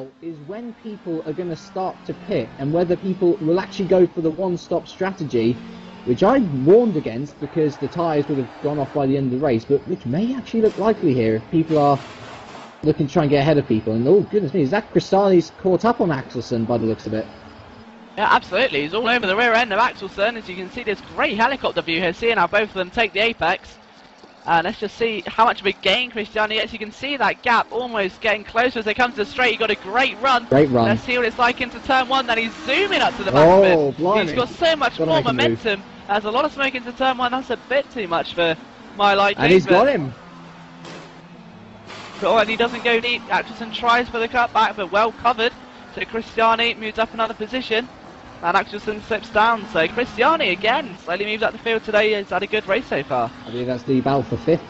now is when people are going to start to pit and whether people will actually go for the one-stop strategy, which I warned against because the tyres would have gone off by the end of the race, but which may actually look likely here if people are looking to try and get ahead of people. And oh goodness me, Zach Cristani's caught up on Axelsen by the looks of it. Yeah, absolutely. He's all over the rear end of Axelsen. As you can see, this great helicopter view here, seeing how both of them take the apex. Uh, let's just see how much of a gain Cristiano gets. You can see that gap almost getting closer as they come to the straight. He got a great run. Great run. Let's see what it's like into turn one. Then he's zooming up to the back oh, of it. Blimey. He's got so much Gotta more make move. momentum. There's a lot of smoke into turn one. That's a bit too much for my liking. And he's but- got him. Oh, and he doesn't go deep. Atchison tries for the cutback, but well covered. So Cristiani moves up another position. And Atchison slips down. So Cristiani again slowly moves up the field today. He's had a good race so far. I believe that's the battle for fifth.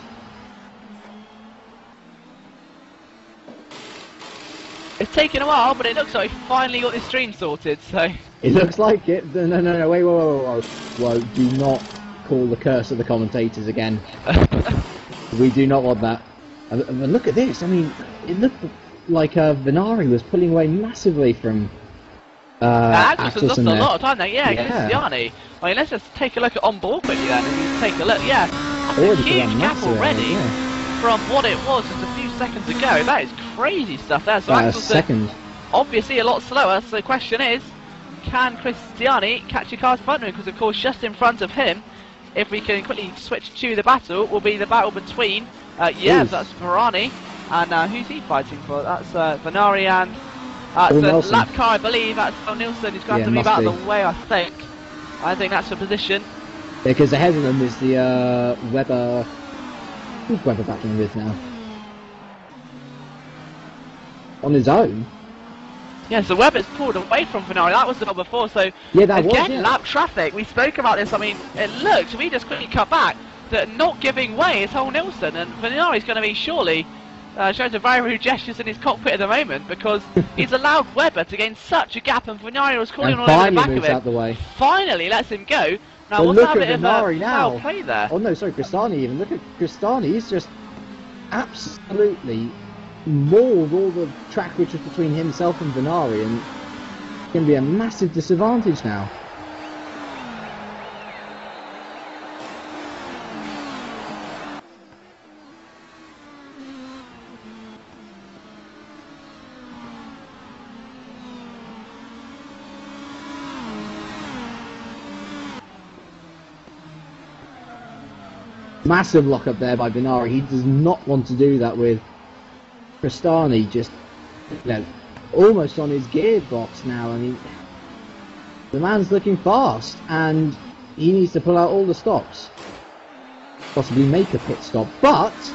It's taken a while, but it looks like we finally got this stream sorted. So It looks like it. No, no, no. Wait, whoa, whoa, whoa, whoa. Do not call the curse of the commentators again. we do not want that. And, and look at this. I mean, it looked like uh, Venari was pulling away massively from uh, uh, lost a lot of time there. Yeah, Yeah. Cristiani. I mean, let's just take a look at on board quickly then. And take a look. Yeah, that's a huge gap already Yeah. from what it was just a few seconds ago. That is crazy stuff there. So a second. obviously a lot slower. So the question is, can Cristiani catch a car's front? Because of course, just in front of him, if we can quickly switch to the battle, will be the battle between. Uh, yeah, Oof. that's Varani, and uh, who's he fighting for? That's uh, and Phil so Nelson. lap car, I believe. That's Phil Nielsen. He's going Yeah, to move out of the way, I think. I think that's the position. Because ahead of them is the uh, Weber. Who's Weber battling with now? On his own? Yeah, so Webber's pulled away from Vanari. That was the battle before. So Yeah, that was. Again, yeah. lap traffic. We spoke about this. I mean, it looked, we just quickly cut back, that not giving way is whole Nilsson, and Vanari's going to be surely uh, some very rude gestures in his cockpit at the moment because he's allowed Webber to gain such a gap, and Vanari was calling and all over the back moves of out him. the way. Finally lets him go. Now, But look at Vanari a now. play there? Oh no, sorry, Cristani even. Look at Cristani, he's just absolutely mauled all the track which was between himself and Venari and it's going to be a massive disadvantage now. Massive lock up there by Binari. He does not want to do that with Cristani just, you know, almost on his gearbox now. I mean, the man's looking fast and he needs to pull out all the stops. Possibly make a pit stop. But,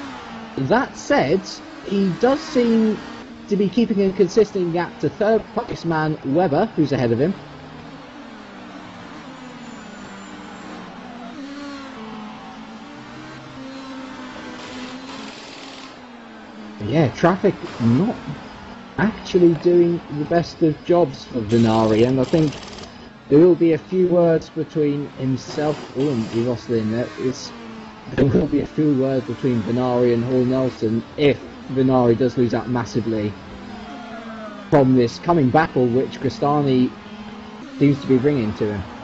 that said, he does seem to be keeping a consistent gap to third place man Weber, who's ahead of him. Yeah, traffic not actually doing the best of jobs for Venari, and I think there will be a few words between himself. Oh, and we lost Lynn there. It's, there will be a few words between Venari and Hall Nelson if Venari does lose out massively from this coming battle, which Cristani seems to be bringing to him.